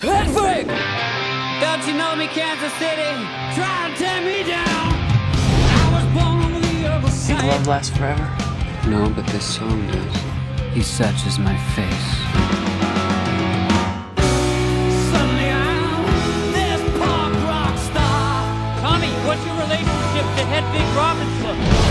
Hedwig! Don't you know me, Kansas City? Try and tear me down. I was born on the other side. Think love lasts forever? No, but this song does. He searches my face. Suddenly I'm this punk rock star. Tommy, what's your relationship to Hedwig Robinson?